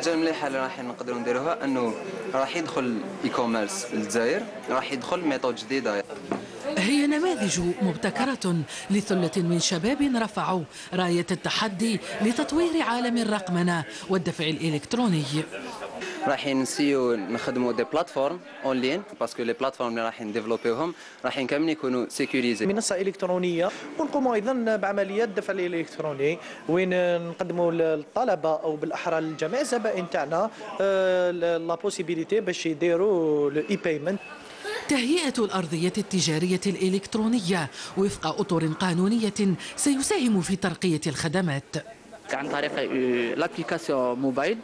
الحاجة المليحة اللي راح نقدروا نديروها أنه راح يدخل e-commerce للجزائر راح يدخل méthode جديدة. هي نماذج مبتكرة لثلة من شباب رفعوا راية التحدي لتطوير عالم الرقمنة والدفع الإلكتروني. رايحين نسيو نخدموا des plateformes en ligne parce que les plateformes اللي رايحين ديفلوبيوهم رايحين كاملين يكونوا sécurisées منصة إلكترونية ونقوموا أيضا بعمليات الدفع الالكتروني وين نقدموا للطلبه أو بالأحرى الجميع الزبائن تاعنا la possibilité باش يديروا ال e-payment تهيئة الأرضية التجارية الإلكترونية وفق أطر قانونية سيساهم في ترقية الخدمات. عن طريق l'application mobile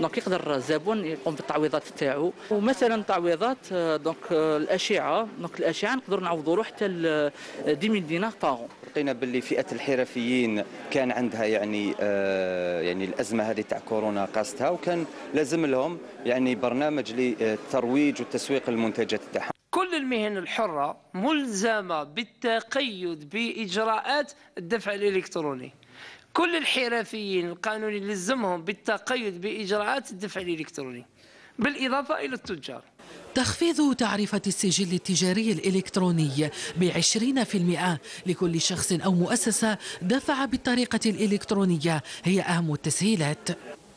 donc يقدر الزبون يقوم بالتعويضات تاعو. ومثلا تعويضات donc الأشعة. donc الأشعة نقدروا نعوضوا له حتى 10000 دينار par an لقينا باللي فئة الحرفيين كان عندها يعني آه يعني الأزمة هذه تاع كورونا قاستها وكان لازم لهم يعني برنامج للترويج والتسويق المنتجات تاعهم. المهن الحرة ملزمة بالتقيد بإجراءات الدفع الإلكتروني. كل الحرفيين القانوني لزمهم بالتقيد بإجراءات الدفع الإلكتروني بالإضافة إلى التجار. تخفيض تعرفة السجل التجاري الإلكتروني بعشرين في المئة لكل شخص أو مؤسسة دفع بالطريقة الإلكترونية هي أهم التسهيلات.